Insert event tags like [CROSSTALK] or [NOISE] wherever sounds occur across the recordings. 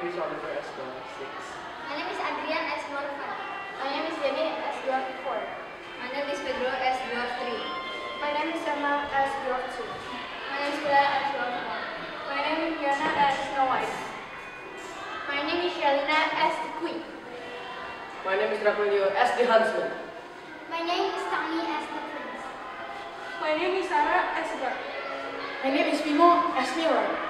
name is Oliver S. 6. My name is Adrian S. 5. My name is Jenny S. 4. My name is Pedro S. 3. My name is Emma S. 2. My name is Claire S. 1. My name is Yana S. Snow White. My name is Shalina S. The Queen. My name is Raphaelio S. The Huntsman. My name is Tommy S. The Prince. My name is Sarah S. Bird. My name is Vimo S. Mirror.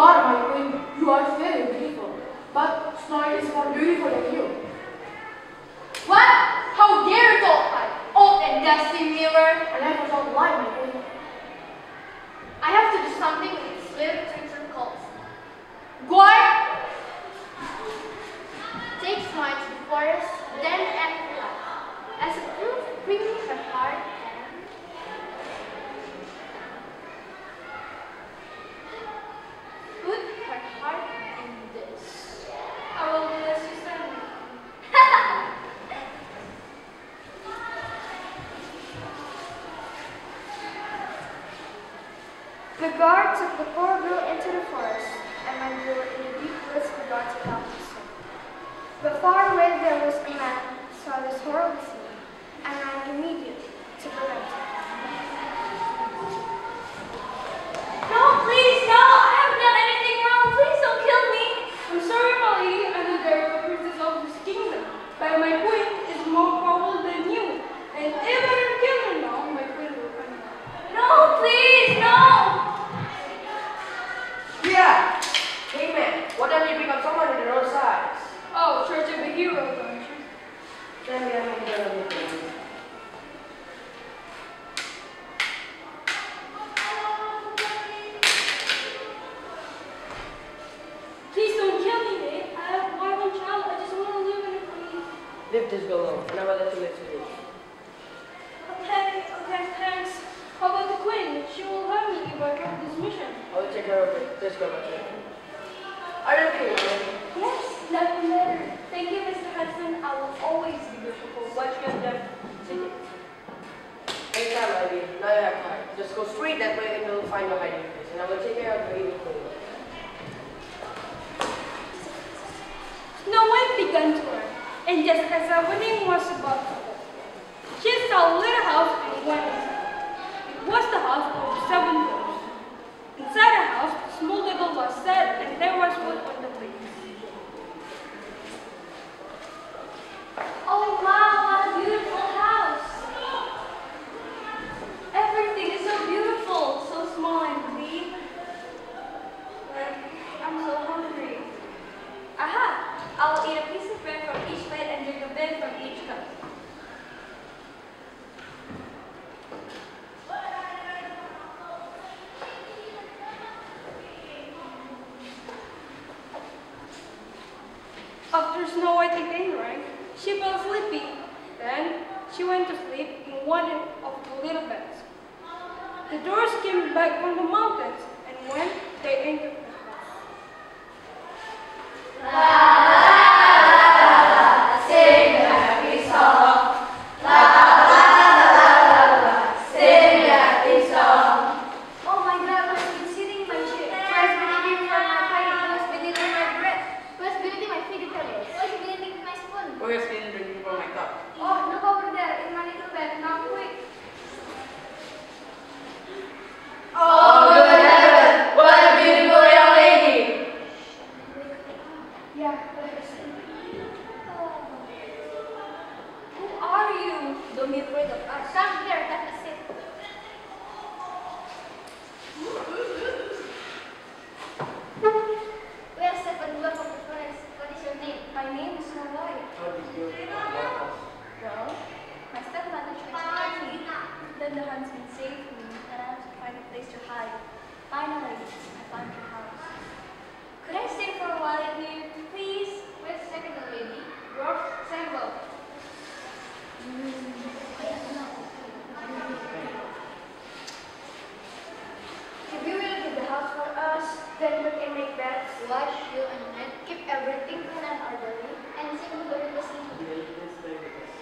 are my queen. You are very beautiful. But Snow is more beautiful than you. What? How dare you talk like old and dusty mirror? I never thought like my queen. I have to do something with this little creature called. Guard! Take Snow to the forest, then act like. As a proof, bringing her heart, go straight that way will find a hiding place. And I will take care of you evil. Snow White began to work, and just as the wedding was about to go, she saw a little house and went inside. It was the house of seven doors. Inside the house, small table was set, and there was wood right? She fell sleepy. Then she went to sleep in one of the little beds. The doors came back from the mountains, and when they entered the house. Wow. Then we can make beds, wash, you and net, keep everything clean and orderly, and sing in the city.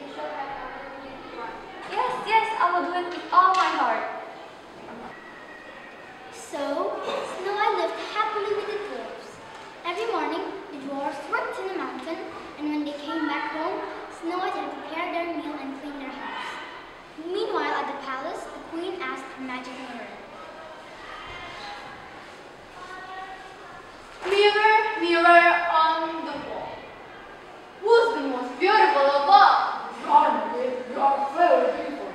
You shall have you. Yes, yes, I will do it with all my heart. So, Snow White lived happily with the dwarfs. Every morning, the dwarfs worked in the mountain, and when they came back home, Snow White had prepared their meal and cleaned their house. Meanwhile, at the palace, the queen asked her magic. Mirror, mirror on the wall. Who's the most beautiful of all? You are, my dear. You are very beautiful.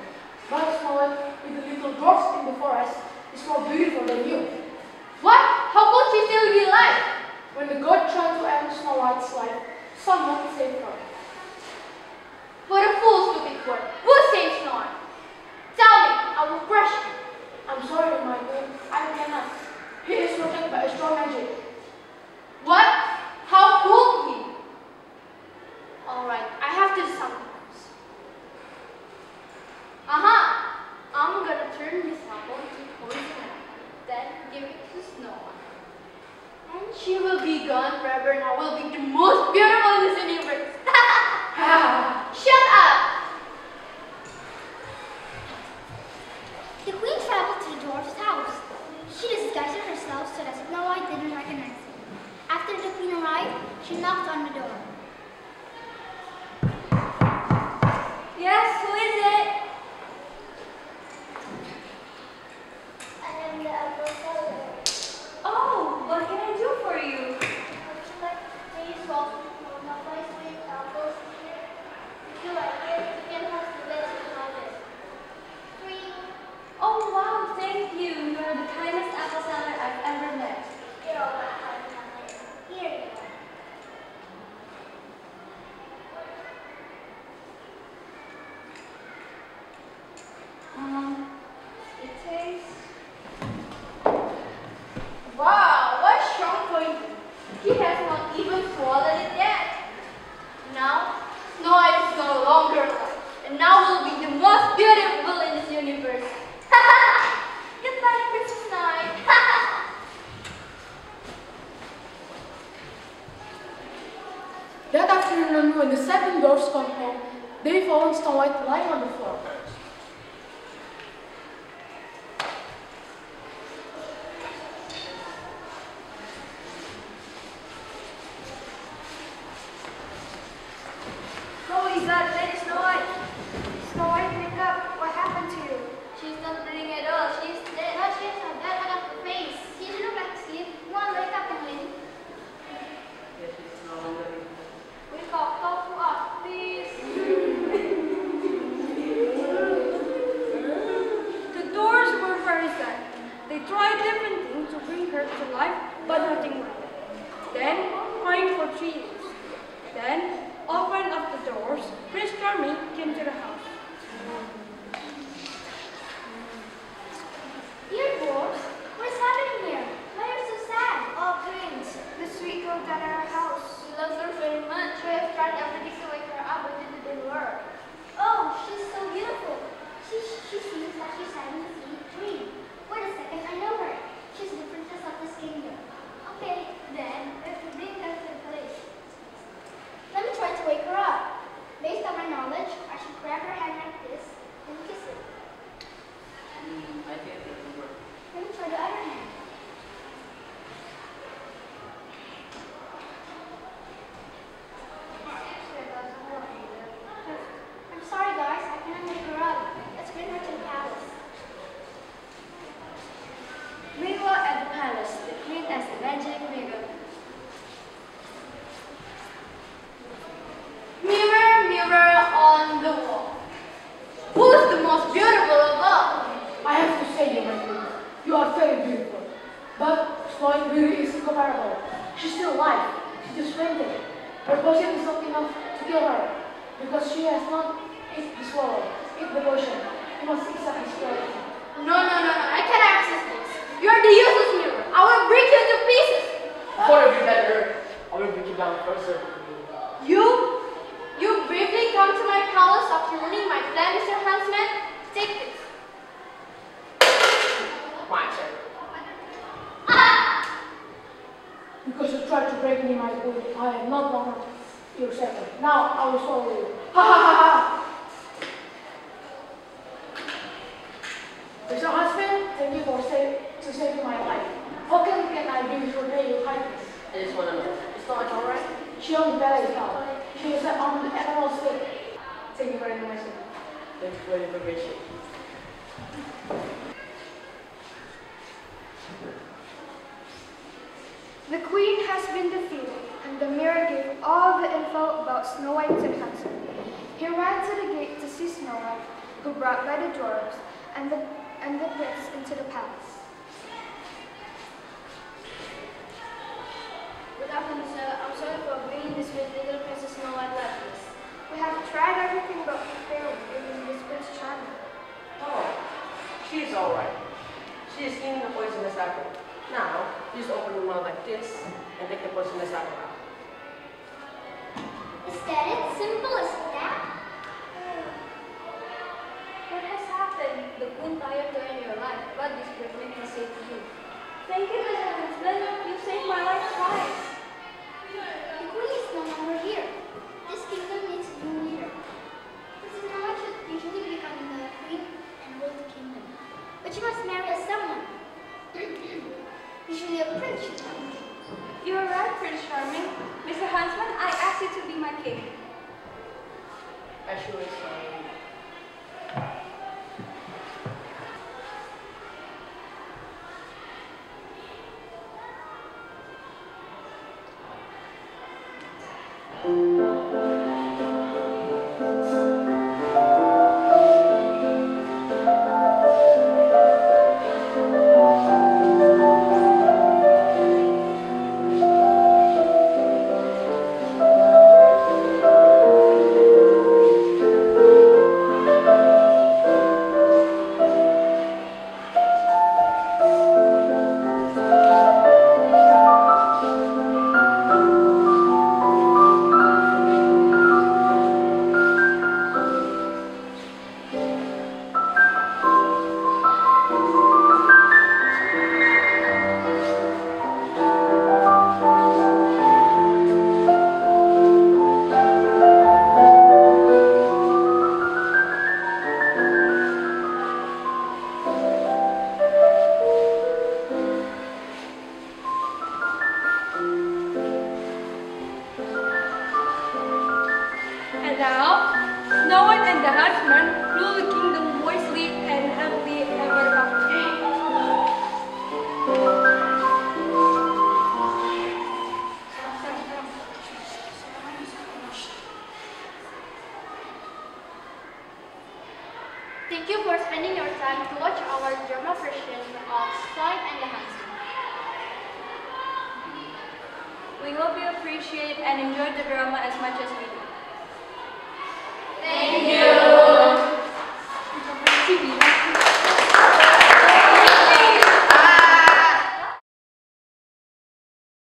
But Snow White, with the little dwarfs in the forest, is more beautiful than you. What? How could she still be alive? When the god tried to end Snow White's life, someone saved her. What a fool, stupid word. Who saved Snow White? Tell me, I will crush you. I'm sorry, my dear. I cannot. He is a strong magic. What? How could he? Alright, I have to do something else. Aha! I'm gonna turn this apple into poison apple, then give it to Snow. And she will be gone forever and I will be the most beautiful in this universe. [LAUGHS] Shut up! The queen traveled to the dwarf's house. She disguised herself so that Snow White didn't recognize her. After the queen arrived, she knocked on the door. Yes, who is it? I am the apple seller. Oh, what can I do for you? Would you like these walls from my place with apples here? If you like it, you can have the best harvest. Three. Oh, wow, thank you. You are the kindest apple seller I've ever met. You're all welcome, honey. Here you go. Um, it tastes... Wow, what a strong point. He has not even swallowed it yet. Now, Snow White is no longer alive, and now will be the most beautiful in this universe. [LAUGHS] Goodbye, Snow [LAUGHS] White. That afternoon, when the seven dwarfs come home, they found White lying on the floor. Who is that? tried different things to bring her to life, but nothing worked. Then, crying for trees. She just fainted. Her potion is not enough to kill her because she has not ate the swallow, ate the potion. You must exactly swallow it. No, no, no, no, I cannot access this. You are the useless mirror. I will break you into pieces. Before you better, I will break you down first. sir. You? You bravely come to my palace after ruining my plan, Mr. Huntsman? Take this. Fine, sir. Because you tried to break me, my queen, I am not longer your servant. Now I will swallow you. Ha ha ha ha! Mr. Husband, thank you for save, to saving my life. How can, can I do to repay your kindness? I just want to know. It's not alright? She owns ballet now. She is on the Emerald State. Thank you very much. Thank you for the information. The queen has been defeated, and the mirror gave all the info about Snow White to the huntsman. He ran to the gate to see Snow White, who brought by the dwarves and the, and the prince into the palace. Good afternoon, sir. I'm sorry for bringing this with little Princess Snow White like this. We have tried everything but we failed in this Prince Charming. Oh, she's alright. She is in the poisonous apple. Now, just open your mouth like this and take the poisonous apple out. Is that it? Simple as that? What has happened? The queen tired to end your life. What this person can say to you? Thank you, Mr. Huntsman. You saved my life twice. The queen is no longer here. This kingdom needs a new leader. Princess Snow White should usually become the queen and rule the kingdom. But she must marry a someone. [CLEARS THROAT] usually a prince should king. You are right, Prince Charming. Mr. Huntsman, I ask you to be my king. Actually, it's um, Thank you for spending your time to watch our drama version of Snow and the Huntsman. We hope you appreciate and enjoy the drama as much as we do. Thank you.